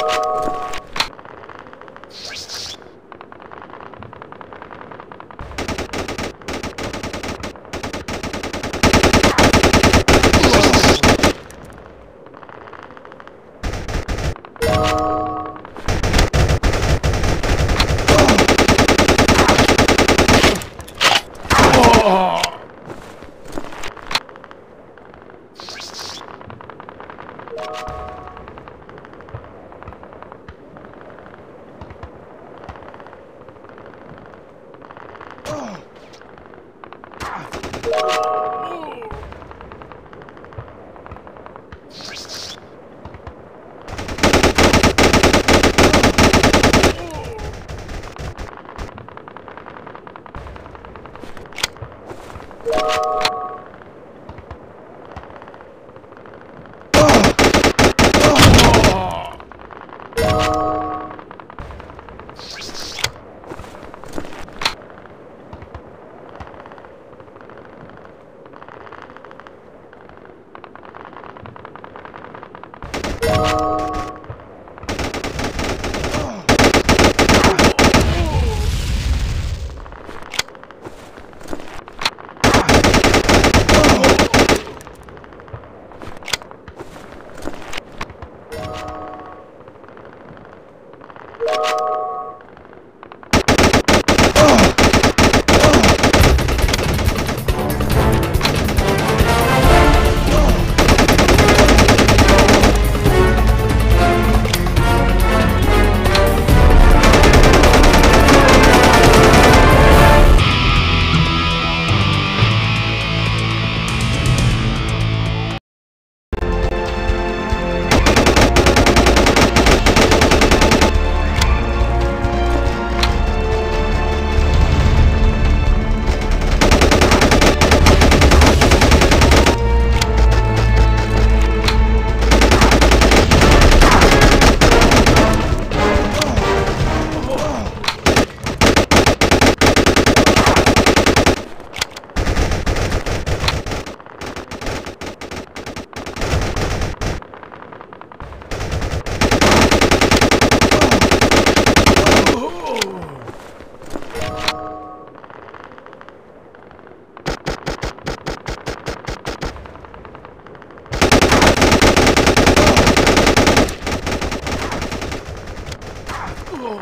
Thank you. You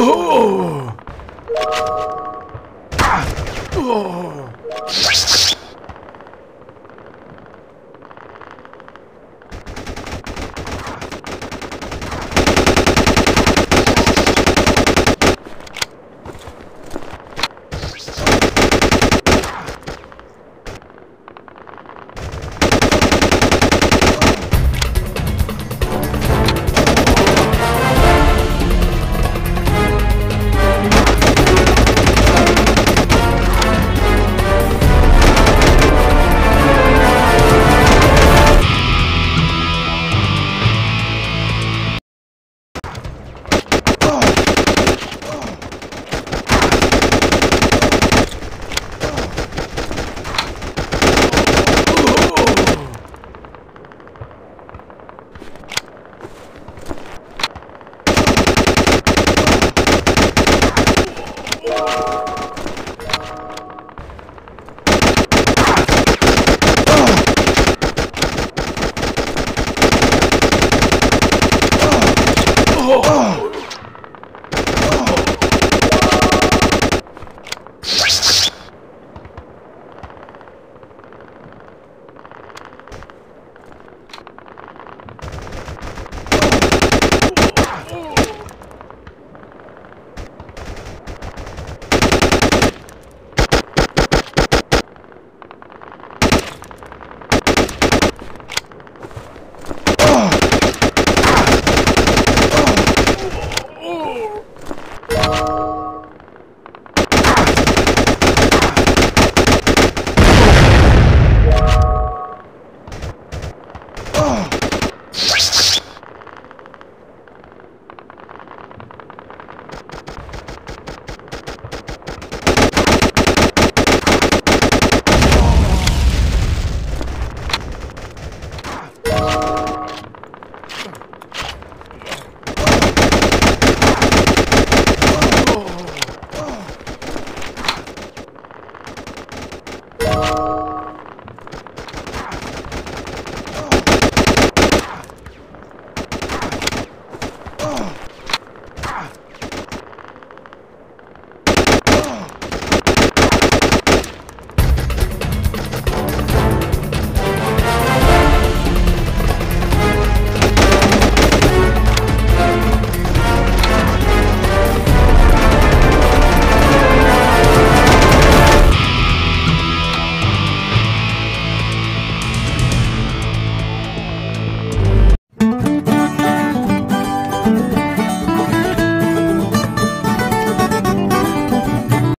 Oh! Ah! Oh!